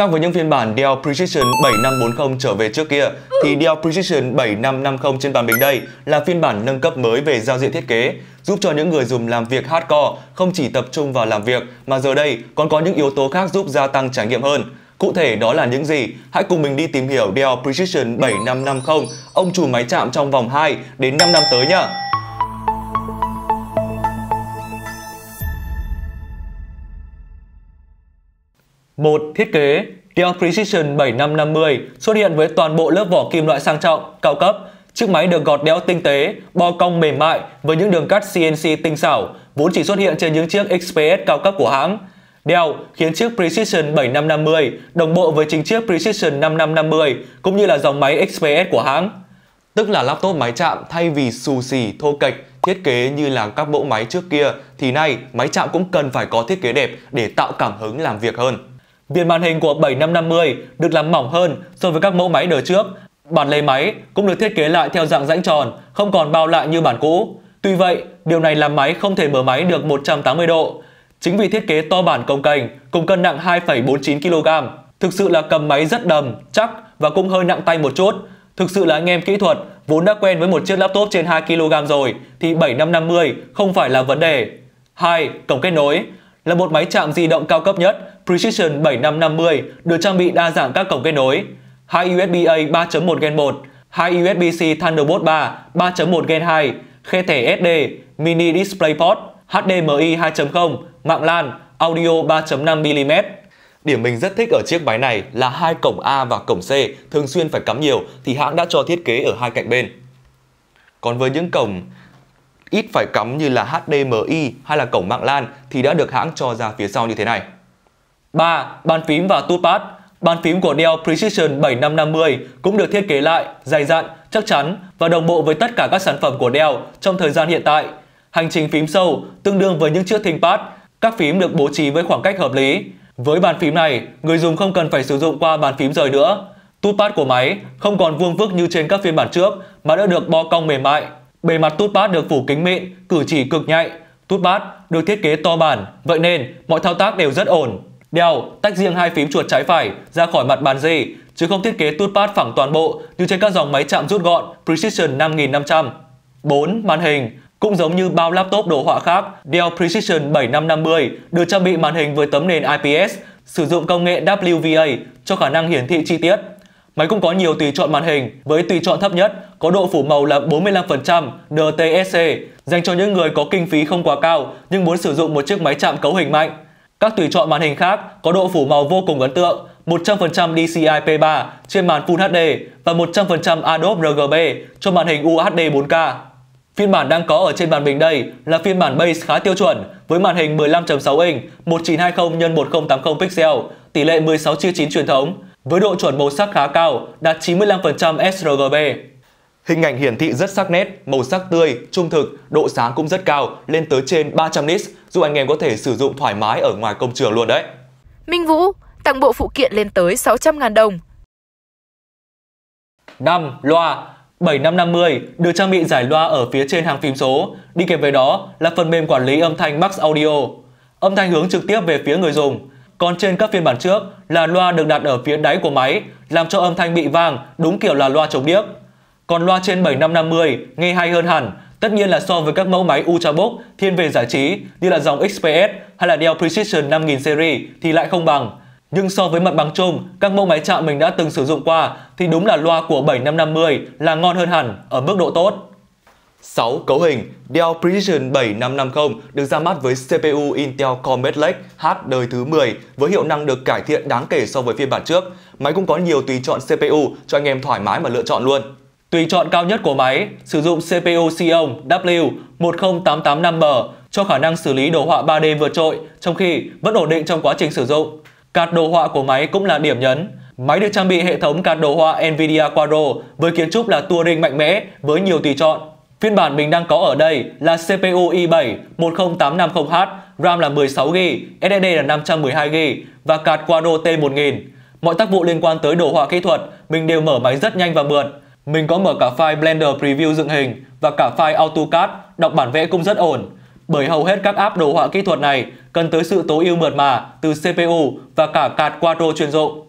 Khác với những phiên bản Dell Precision 7540 trở về trước kia, thì Dell Precision 7550 trên bàn bình đây là phiên bản nâng cấp mới về giao diện thiết kế, giúp cho những người dùng làm việc hardcore không chỉ tập trung vào làm việc mà giờ đây còn có những yếu tố khác giúp gia tăng trải nghiệm hơn. Cụ thể đó là những gì? Hãy cùng mình đi tìm hiểu Dell Precision 7550, ông chủ máy chạm trong vòng 2 đến 5 năm tới nhé. Một Thiết kế Dell Precision 7550 xuất hiện với toàn bộ lớp vỏ kim loại sang trọng, cao cấp. Chiếc máy được gọt đẽo tinh tế, bo cong mềm mại với những đường cắt CNC tinh xảo, vốn chỉ xuất hiện trên những chiếc XPS cao cấp của hãng. Dell khiến chiếc Precision 7550 đồng bộ với chính chiếc Precision 5550 cũng như là dòng máy XPS của hãng. Tức là laptop máy chạm thay vì xù xì, thô kệch, thiết kế như là các mẫu máy trước kia thì nay máy chạm cũng cần phải có thiết kế đẹp để tạo cảm hứng làm việc hơn. Viền màn hình của 7550 được làm mỏng hơn so với các mẫu máy đời trước. Bản lấy máy cũng được thiết kế lại theo dạng rãnh tròn, không còn bao lại như bản cũ. Tuy vậy, điều này làm máy không thể mở máy được 180 độ. Chính vì thiết kế to bản công cành cùng cân nặng 2,49 kg, thực sự là cầm máy rất đầm, chắc và cũng hơi nặng tay một chút. Thực sự là anh em kỹ thuật vốn đã quen với một chiếc laptop trên 2 kg rồi thì 7550 không phải là vấn đề. 2. Cổng kết nối là một máy chạm di động cao cấp nhất Precision 7550 được trang bị đa dạng các cổng kết nối, hai USB-A 3.1 Gen 1, hai USB-C Thunderbolt 3 3.1 Gen 2, khe thẻ SD, mini DisplayPort, HDMI 2.0, mạng LAN, audio 3.5 mm. Điểm mình rất thích ở chiếc máy này là hai cổng A và cổng C thường xuyên phải cắm nhiều thì hãng đã cho thiết kế ở hai cạnh bên. Còn với những cổng ít phải cắm như là HDMI hay là cổng mạng LAN thì đã được hãng cho ra phía sau như thế này. 3. Bàn phím và touchpad Bàn phím của Dell Precision 7550 cũng được thiết kế lại, dày dặn, chắc chắn và đồng bộ với tất cả các sản phẩm của Dell trong thời gian hiện tại. Hành trình phím sâu tương đương với những chiếc ThinkPad, các phím được bố trí với khoảng cách hợp lý. Với bàn phím này, người dùng không cần phải sử dụng qua bàn phím rời nữa. Touchpad của máy không còn vuông vức như trên các phiên bản trước mà đã được bo cong mềm mại. Bề mặt touchpad được phủ kính mịn, cử chỉ cực nhạy. Touchpad được thiết kế to bản, vậy nên mọi thao tác đều rất ổn. Đeo tách riêng hai phím chuột trái phải ra khỏi mặt bàn dê, chứ không thiết kế touchpad phẳng toàn bộ như trên các dòng máy chạm rút gọn Precision 5500. 4. Màn hình cũng giống như bao laptop đồ họa khác, Dell Precision 7550 được trang bị màn hình với tấm nền IPS, sử dụng công nghệ WVA cho khả năng hiển thị chi tiết. Máy cũng có nhiều tùy chọn màn hình, với tùy chọn thấp nhất có độ phủ màu là 45% DTSC, dành cho những người có kinh phí không quá cao nhưng muốn sử dụng một chiếc máy chạm cấu hình mạnh. Các tùy chọn màn hình khác có độ phủ màu vô cùng ấn tượng, 100% DCI P3 trên màn Full HD và 100% Adobe RGB cho màn hình UHD 4K. Phiên bản đang có ở trên màn bình đây là phiên bản base khá tiêu chuẩn với màn hình 15.6 inch 1920 x 1080 pixel, tỷ lệ 16 chia 9 truyền thống với độ chuẩn màu sắc khá cao đạt 95% sRGB. Hình ảnh hiển thị rất sắc nét, màu sắc tươi, trung thực, độ sáng cũng rất cao, lên tới trên 300 nits, giúp anh em có thể sử dụng thoải mái ở ngoài công trường luôn đấy. Minh Vũ, tặng bộ phụ kiện lên tới 600.000 đồng. 5. Loa 7550 được trang bị giải loa ở phía trên hàng phím số, đi kèm với đó là phần mềm quản lý âm thanh Max Audio. Âm thanh hướng trực tiếp về phía người dùng, còn trên các phiên bản trước là loa được đặt ở phía đáy của máy, làm cho âm thanh bị vang, đúng kiểu là loa chống điếc. Còn loa trên 7550 nghe hay hơn hẳn, tất nhiên là so với các mẫu máy Ultrabook thiên về giải trí như là dòng XPS hay là Dell Precision 5000 series thì lại không bằng. Nhưng so với mặt bằng chung, các mẫu máy chạm mình đã từng sử dụng qua thì đúng là loa của 7550 là ngon hơn hẳn ở mức độ tốt. 6. Cấu hình Dell Precision 7550 được ra mắt với CPU Intel Core Metal Lake H đời thứ 10 với hiệu năng được cải thiện đáng kể so với phiên bản trước. Máy cũng có nhiều tùy chọn CPU cho anh em thoải mái mà lựa chọn luôn. Tùy chọn cao nhất của máy sử dụng CPU Xeon W10885M cho khả năng xử lý đồ họa 3D vượt trội, trong khi vẫn ổn định trong quá trình sử dụng. Card đồ họa của máy cũng là điểm nhấn. Máy được trang bị hệ thống card đồ họa Nvidia Quadro với kiến trúc là Turing mạnh mẽ với nhiều tùy chọn. Phiên bản mình đang có ở đây là CPU i7 10850H, RAM là 16GB, SSD là 512GB và card Quadro T1000. Mọi tác vụ liên quan tới đồ họa kỹ thuật mình đều mở máy rất nhanh và mượt. Mình có mở cả file Blender Preview dựng hình và cả file AutoCAD, đọc bản vẽ cũng rất ổn. Bởi hầu hết các app đồ họa kỹ thuật này cần tới sự tối ưu mượt mà từ CPU và cả card Quadro chuyên dụng.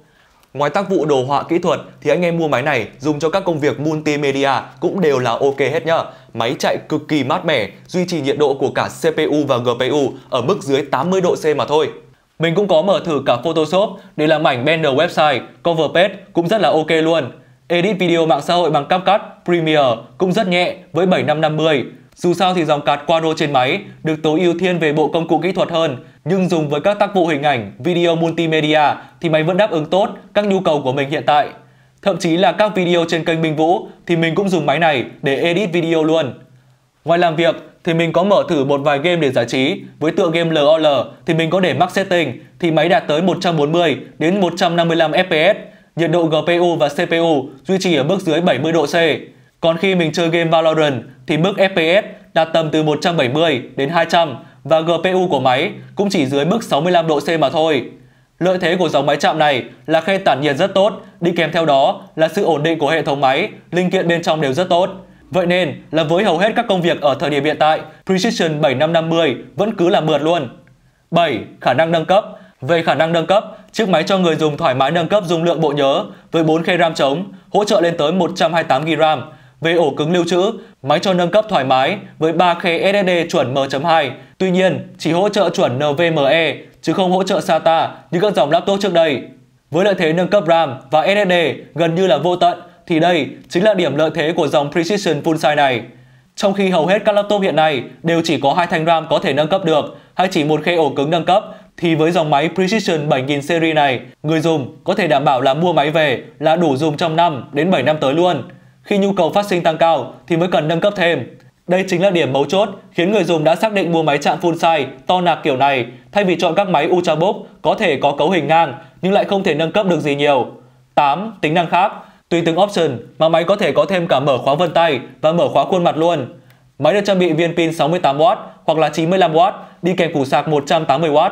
Ngoài tác vụ đồ họa kỹ thuật thì anh em mua máy này dùng cho các công việc multimedia cũng đều là ok hết nhá. Máy chạy cực kỳ mát mẻ, duy trì nhiệt độ của cả CPU và GPU ở mức dưới 80 độ C mà thôi. Mình cũng có mở thử cả Photoshop để làm ảnh banner website, cover page cũng rất là ok luôn. Edit video mạng xã hội bằng CapCut, Premiere cũng rất nhẹ với 7550. Dù sao thì dòng card Quadro trên máy được tối ưu thiên về bộ công cụ kỹ thuật hơn, nhưng dùng với các tác vụ hình ảnh, video multimedia thì máy vẫn đáp ứng tốt các nhu cầu của mình hiện tại. Thậm chí là các video trên kênh Minh Vũ thì mình cũng dùng máy này để edit video luôn. Ngoài làm việc thì mình có mở thử một vài game để giải trí. Với tựa game LOL thì mình có để max setting thì máy đạt tới 140 đến 155 FPS. Nhiệt độ GPU và CPU duy trì ở mức dưới 70 độ C. Còn khi mình chơi game Valorant thì mức FPS đạt tầm từ 170 đến 200 và GPU của máy cũng chỉ dưới mức 65 độ C mà thôi. Lợi thế của dòng máy chạm này là khe tản nhiệt rất tốt, đi kèm theo đó là sự ổn định của hệ thống máy, linh kiện bên trong đều rất tốt. Vậy nên là với hầu hết các công việc ở thời điểm hiện tại, Precision 7550 vẫn cứ là mượt luôn. 7. Khả năng nâng cấp Về khả năng nâng cấp, chiếc máy cho người dùng thoải mái nâng cấp dung lượng bộ nhớ với 4K RAM chống hỗ trợ lên tới 128GB RAM. Về ổ cứng lưu trữ, máy cho nâng cấp thoải mái với 3K SSD chuẩn M.2, tuy nhiên chỉ hỗ trợ chuẩn NVMe chứ không hỗ trợ SATA như các dòng laptop trước đây. Với lợi thế nâng cấp RAM và SSD gần như là vô tận thì đây chính là điểm lợi thế của dòng Precision Full Size này. Trong khi hầu hết các laptop hiện nay đều chỉ có hai thanh RAM có thể nâng cấp được hay chỉ một khe ổ cứng nâng cấp thì với dòng máy Precision 7000 series này, người dùng có thể đảm bảo là mua máy về là đủ dùng trong năm đến 7 năm tới luôn. Khi nhu cầu phát sinh tăng cao thì mới cần nâng cấp thêm. Đây chính là điểm mấu chốt khiến người dùng đã xác định mua máy chạm full size to nạc kiểu này thay vì chọn các máy Ultrabook có thể có cấu hình ngang nhưng lại không thể nâng cấp được gì nhiều. 8. Tính năng khác Tùy từng option mà máy có thể có thêm cả mở khóa vân tay và mở khóa khuôn mặt luôn. Máy được trang bị viên pin 68W hoặc là 95W đi kèm củ sạc 180W.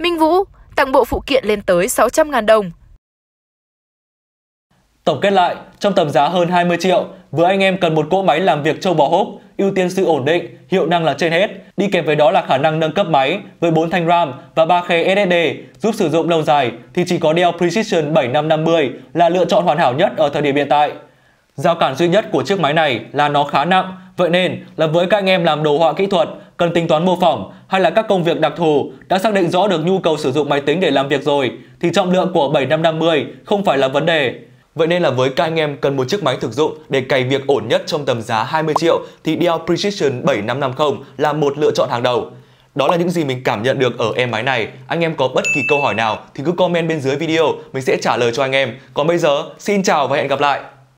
Minh Vũ tặng bộ phụ kiện lên tới 600.000 đồng. Tổng kết lại, trong tầm giá hơn 20 triệu, với anh em cần một cỗ máy làm việc châu bò húc, ưu tiên sự ổn định, hiệu năng là trên hết, đi kèm với đó là khả năng nâng cấp máy với 4 thanh RAM và 3 khe SSD giúp sử dụng lâu dài thì chỉ có Dell Precision 7550 là lựa chọn hoàn hảo nhất ở thời điểm hiện tại. Giao cản duy nhất của chiếc máy này là nó khá nặng, vậy nên là với các anh em làm đồ họa kỹ thuật, cần tính toán mô phỏng hay là các công việc đặc thù đã xác định rõ được nhu cầu sử dụng máy tính để làm việc rồi thì trọng lượng của 7550 không phải là vấn đề. Vậy nên là với các anh em cần một chiếc máy thực dụng để cày việc ổn nhất trong tầm giá 20 triệu thì Dell Precision 7550 là một lựa chọn hàng đầu. Đó là những gì mình cảm nhận được ở em máy này. Anh em có bất kỳ câu hỏi nào thì cứ comment bên dưới video, mình sẽ trả lời cho anh em. Còn bây giờ, xin chào và hẹn gặp lại.